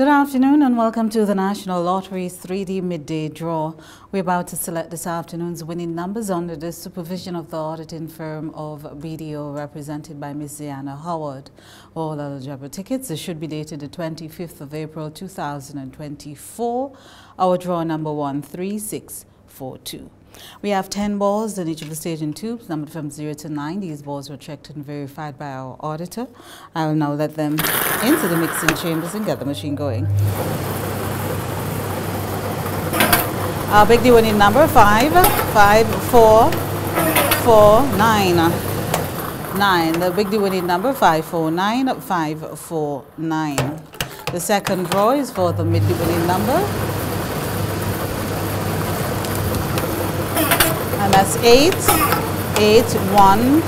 Good afternoon and welcome to the National Lottery's 3D midday draw. We're about to select this afternoon's winning numbers under the supervision of the auditing firm of BDO represented by Ms. Ziana Howard. All eligible tickets should be dated the 25th of April 2024. Our draw number 13642. We have 10 balls in each of the staging tubes, numbered from 0 to 9. These balls were checked and verified by our auditor. I will now let them into the mixing chambers and get the machine going. Our big D winning number 5, 5, 4, 4, 9. 9. The big D winning number 549, 549. The second draw is for the mid D winning number It's 8, 8, 1,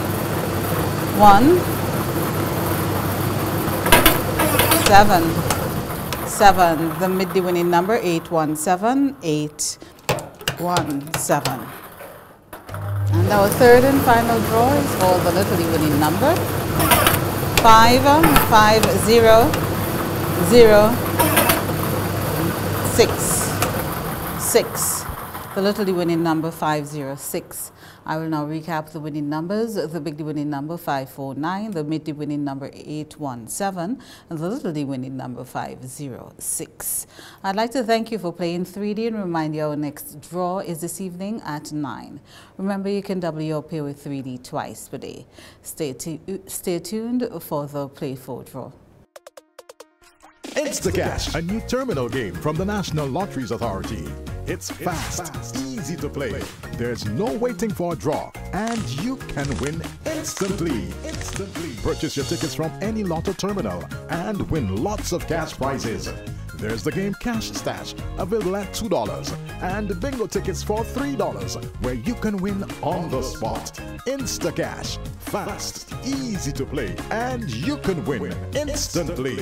1, 7, 7. The mid D winning number eight, one, seven, eight, one, seven. 8, 1, 7. And our third and final draw is all the little winning number 5, 5, 0, 0, 6, 6. The little winning number 506. I will now recap the winning numbers. The big winning number 549, the mid winning number 817, and the little winning number 506. I'd like to thank you for playing 3D and remind you our next draw is this evening at 9. Remember, you can double your pay with 3D twice per day. Stay, stay tuned for the Play Four Draw. Instacash, a new terminal game from the National Lotteries Authority. It's fast, fast, easy to play. There's no waiting for a draw, and you can win instantly. Instantly. Purchase your tickets from any Lotto terminal and win lots of cash prizes. There's the game Cash Stash, available at $2, and bingo tickets for $3, where you can win on the spot. Instacash, fast, easy to play, and you can win instantly.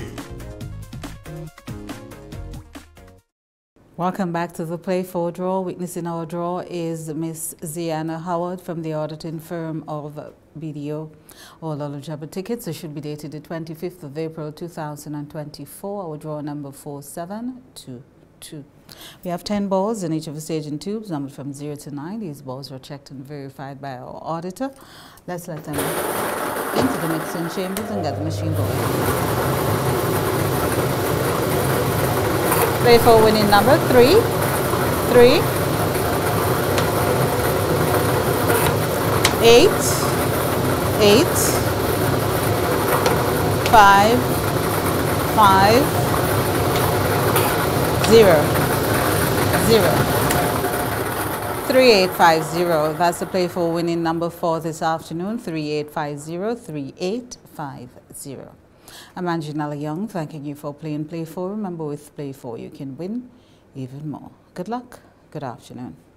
Welcome back to the Play 4 draw. Witnessing our draw is Miss Ziana Howard from the auditing firm of BDO. All eligible tickets should be dated the 25th of April 2024. Our draw number 4722. We have 10 balls in each of the staging tubes, numbered from 0 to 9. These balls were checked and verified by our auditor. Let's let them into the mixing chambers and get the machine going. Play 4 winning number three, three, eight, eight, five, five, zero, zero. 3850. That's the Play 4 winning number four this afternoon. 3850, 3850. I'm Angela Young, thanking you for playing Play 4. Remember, with Play 4, you can win even more. Good luck. Good afternoon.